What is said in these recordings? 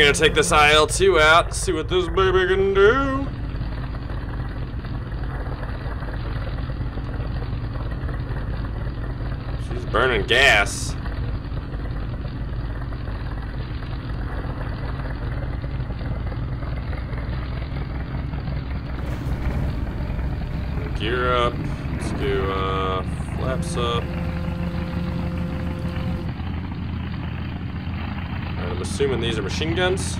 we're gonna take this IL-2 out, see what this baby can do. She's burning gas. Gear up. Let's do uh, flaps up. I'm assuming these are machine guns.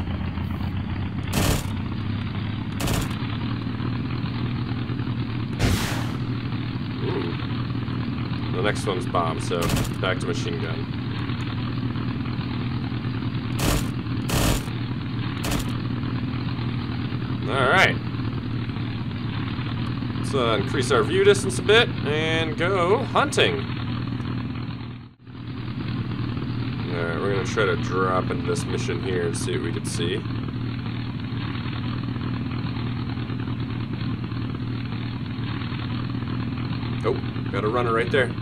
Ooh. The next one's bomb, so back to machine gun. Alright. Let's uh, increase our view distance a bit and go hunting. We're gonna try to drop into this mission here and see what we can see. Oh, got a runner right there.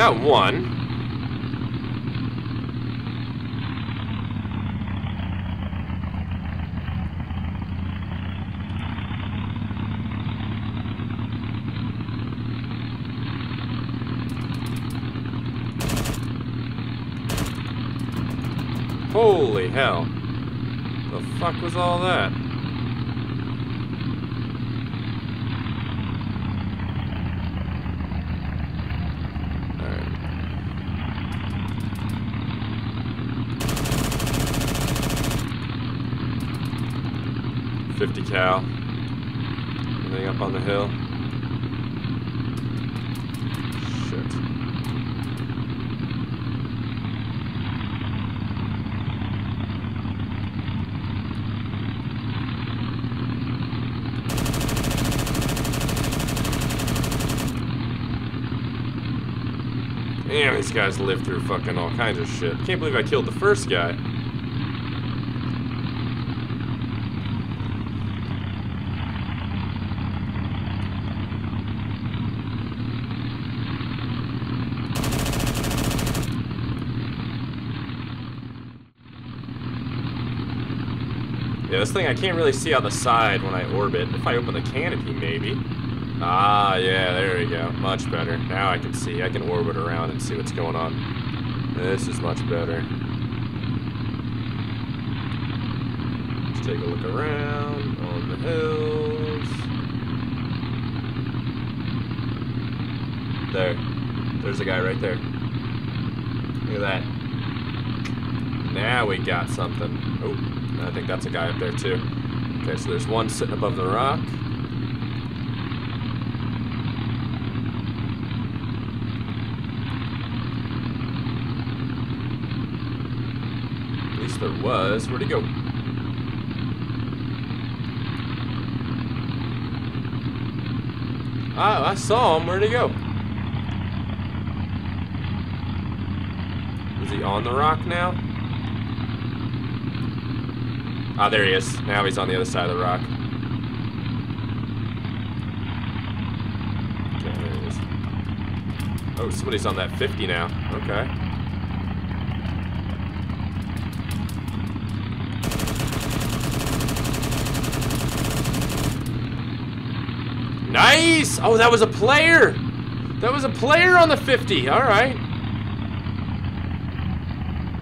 Got one. Holy hell. The fuck was all that? 50 cal. Anything up on the hill? Shit. Damn, these guys live through fucking all kinds of shit. Can't believe I killed the first guy. Yeah, this thing I can't really see on the side when I orbit. If I open the canopy, maybe. Ah, yeah, there we go. Much better. Now I can see. I can orbit around and see what's going on. This is much better. Let's take a look around on the hills. There. There's a guy right there. Look at that. Now we got something. Oh, I think that's a guy up there too. Okay, so there's one sitting above the rock. At least there was. Where'd he go? Oh, I saw him. Where'd he go? Is he on the rock now? Ah, there he is. Now he's on the other side of the rock. Okay, there he is. Oh, somebody's on that 50 now. Okay. Nice! Oh, that was a player! That was a player on the 50. All right.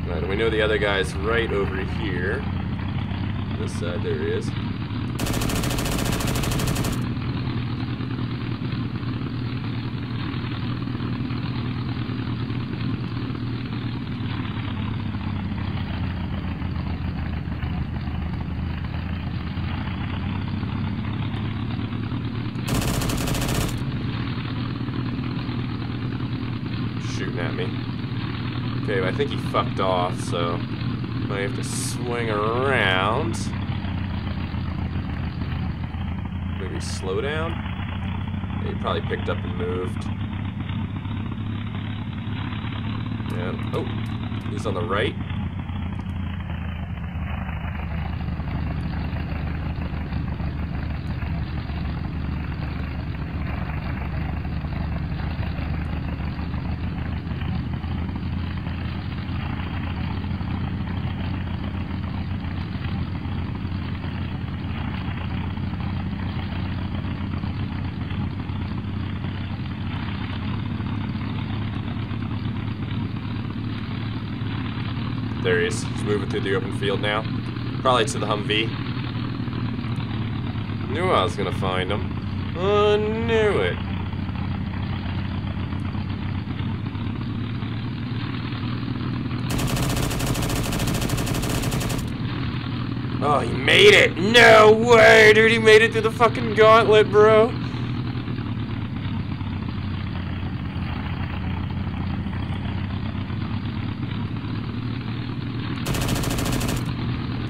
All right, we know the other guy's right over here. This side, there he is. Shooting at me. Okay, I think he fucked off, so I have to swing around. Maybe slow down? Yeah, probably picked up and moved. And, oh, he's on the right. There he is. He's moving through the open field now. Probably to the Humvee. Knew I was gonna find him. I knew it. Oh, he made it! No way, dude! He made it through the fucking gauntlet, bro!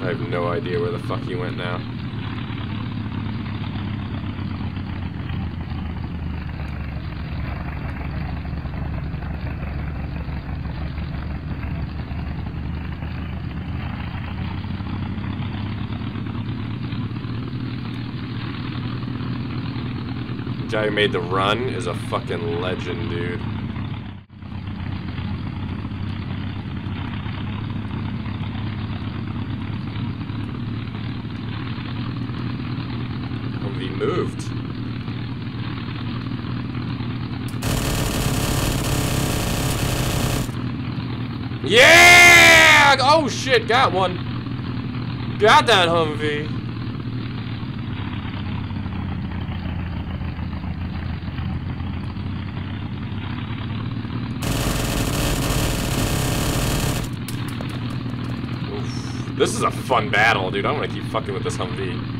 I have no idea where the fuck he went now. The guy who made the run is a fucking legend, dude. Moved. Yeah! Oh shit, got one. Got that Humvee. This is a fun battle, dude. I want to keep fucking with this Humvee.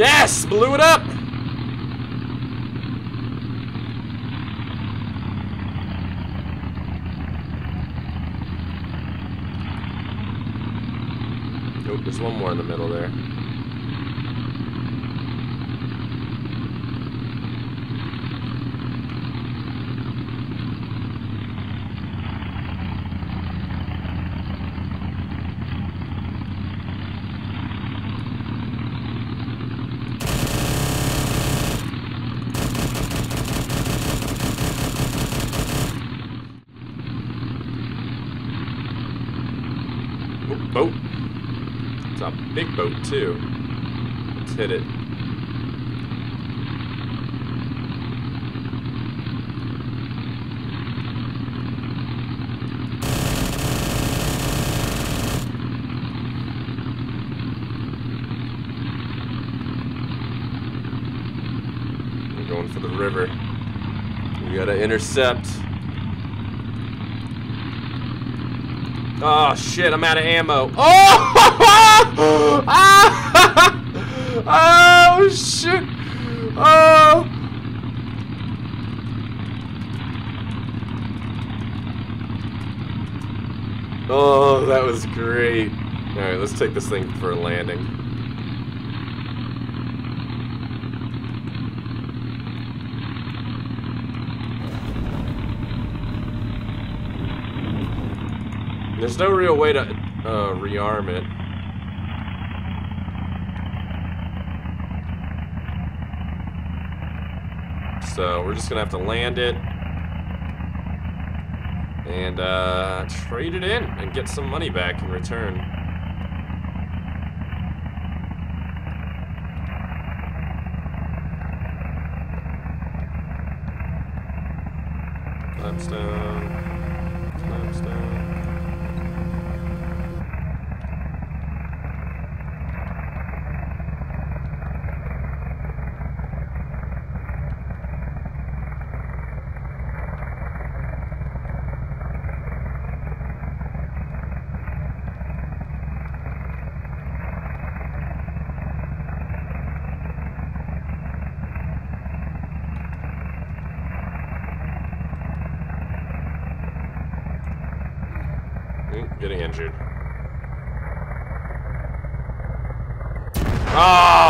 Yes! Blew it up! Nope, there's one more in the middle there. Oh, boat. Big boat, too. Let's hit it. We're going for the river. We gotta intercept. Oh shit, I'm out of ammo. Oh! Ah! oh shit! Oh! Oh, that was great. Alright, let's take this thing for a landing. There's no real way to uh, rearm it. So we're just gonna have to land it and uh, trade it in and get some money back in return. Getting injured. Ah!